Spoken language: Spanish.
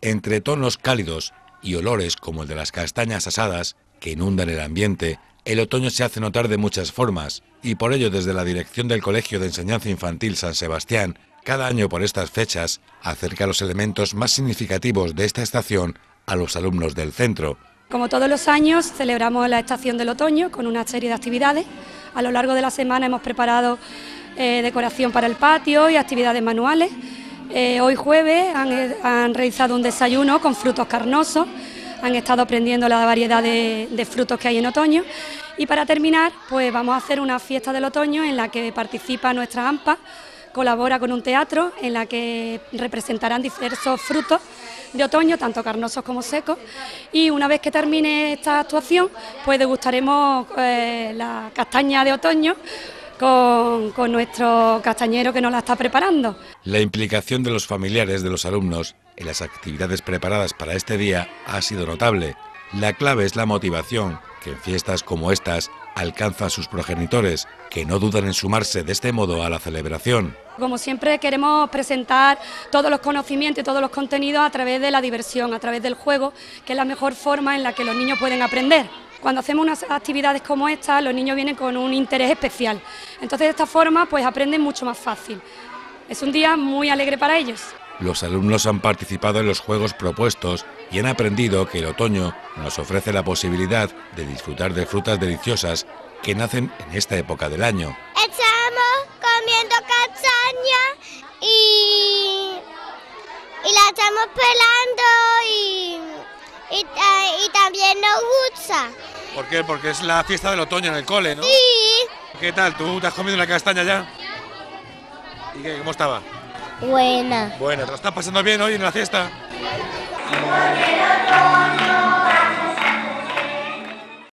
Entre tonos cálidos y olores como el de las castañas asadas que inundan el ambiente, el otoño se hace notar de muchas formas y por ello desde la dirección del Colegio de Enseñanza Infantil San Sebastián, cada año por estas fechas acerca los elementos más significativos de esta estación a los alumnos del centro. Como todos los años celebramos la estación del otoño con una serie de actividades. A lo largo de la semana hemos preparado eh, decoración para el patio y actividades manuales. Eh, hoy jueves han, realizado un desayuno con frutos carnosos, han estado aprendiendo la variedad de, de, frutos que hay en otoño. Y para terminar pues vamos a hacer una fiesta del otoño en la que participa nuestra AMPA, colabora con un teatro en la que representarán diversos frutos de otoño, tanto carnosos como secos, y una vez que termine esta actuación pues degustaremos eh, la castaña de otoño con, nuestro castañero que nos la está preparando. La implicación de los familiares de los alumnos en las actividades preparadas para este día ha sido notable. La clave es la motivación que en fiestas como estas alcanza sus progenitores, que no dudan en sumarse de este modo a la celebración. Como siempre queremos presentar todos los conocimientos y todos los contenidos a través de la diversión, a través del juego, que es la mejor forma en la que los niños pueden aprender. Cuando hacemos unas actividades como esta, los niños vienen con un interés especial. Entonces, de esta forma, pues aprenden mucho más fácil. Es un día muy alegre para ellos. Los alumnos han participado en los juegos propuestos y han aprendido que el otoño nos ofrece la posibilidad de disfrutar de frutas deliciosas que nacen en esta época del año. Estamos comiendo castaña y, y la estamos pelando ¿Por qué? Porque es la fiesta del otoño en el cole, ¿no? Sí. ¿Qué tal? ¿Tú te has comido una castaña ya? ¿Y qué? ¿Cómo estaba? Buena. Buena. ¿Te lo estás pasando bien hoy en la fiesta?